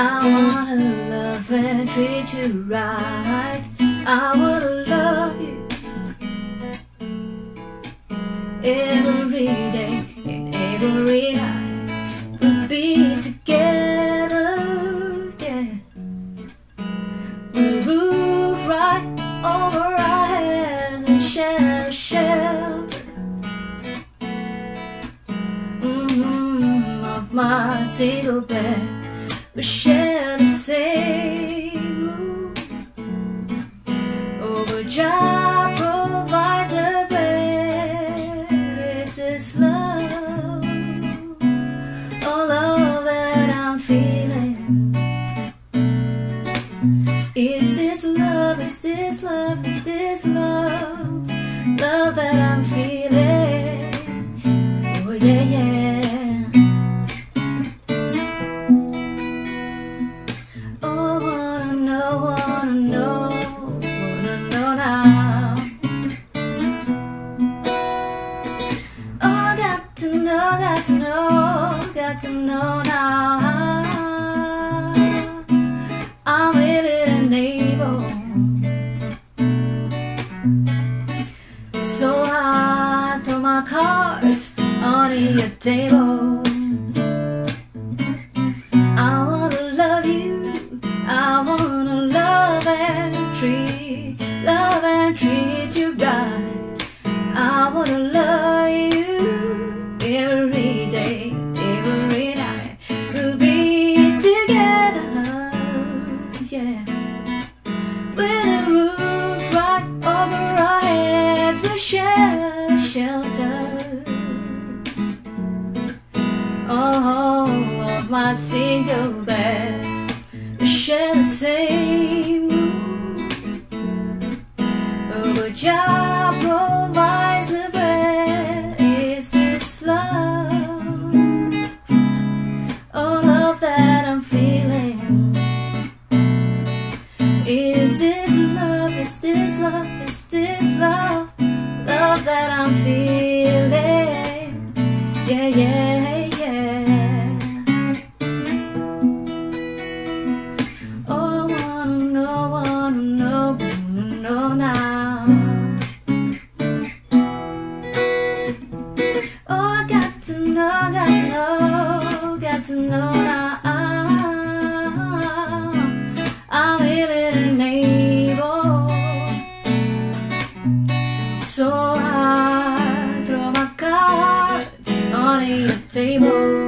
I wanna love and treat you right. I wanna love you every day and every night. We'll be together, yeah. The roof right over our heads and share a shelter. Mm-hmm, of my single bed. We share the same room. Oh, but Jah provides a love. Oh, love that I'm feeling. Is this love? Is this love? Is this love? Love that to know, got to know now. I'm willing and able. So I throw my cards on your table. I wanna love you. I wanna love and treat, love and treat you right. I wanna my single bed, we share the same room. But Jah provides the bread. Is this love? Oh, love that I'm feeling. Is this love? Is this love? Is this love? Love that I'm feeling. a table.